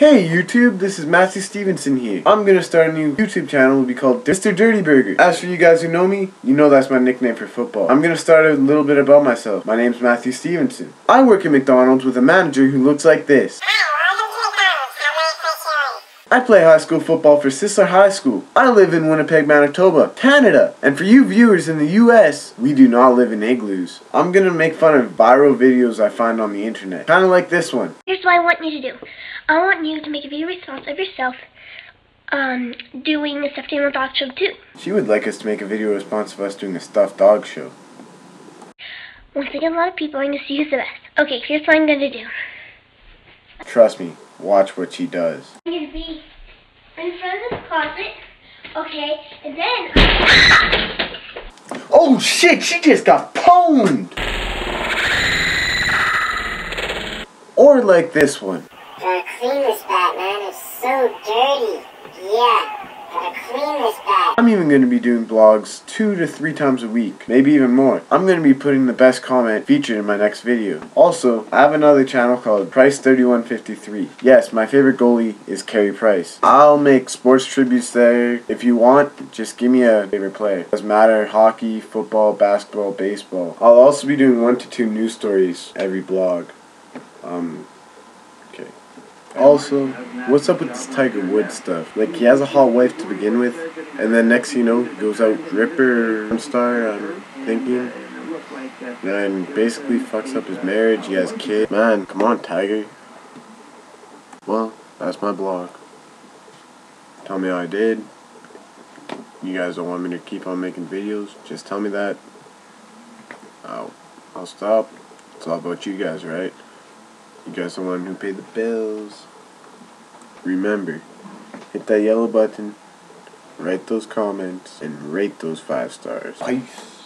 Hey YouTube, this is Matthew Stevenson here. I'm gonna start a new YouTube channel, it'll be called Mr. Dirty Burger. As for you guys who know me, you know that's my nickname for football. I'm gonna start a little bit about myself. My name's Matthew Stevenson. I work at McDonald's with a manager who looks like this. I play high school football for Sisler High School. I live in Winnipeg, Manitoba, Canada. And for you viewers in the US, we do not live in igloos. I'm gonna make fun of viral videos I find on the internet. Kinda like this one. Here's what I want you to do. I want you to make a video response of yourself um, doing a stuffed animal dog show too. She would like us to make a video response of us doing a stuffed dog show. Once get a lot of people, going to see who's the best. Okay, here's what I'm going to do. Trust me, watch what she does. I'm going to be in front of the closet. Okay, and then... Oh shit, she just got pwned! Or like this one. Gotta clean this bat, man. It's so dirty. Yeah, gotta clean this bat. I'm even going to be doing blogs two to three times a week, maybe even more. I'm going to be putting the best comment featured in my next video. Also, I have another channel called Price3153. Yes, my favorite goalie is Carey Price. I'll make sports tributes there. If you want, just give me a favorite player. Doesn't matter, hockey, football, basketball, baseball. I'll also be doing one to two news stories every blog. Um. Also, what's up with this Tiger Woods stuff? Like, he has a hot wife to begin with, and then next you know, goes out Ripper star, I'm thinking. And basically fucks up his marriage, he has kids. Man, come on, Tiger. Well, that's my blog. Tell me how I did. You guys don't want me to keep on making videos, just tell me that. I'll, I'll stop. It's all about you guys, right? You guys the one who paid the bills. Remember, hit that yellow button, write those comments, and rate those five stars. Peace.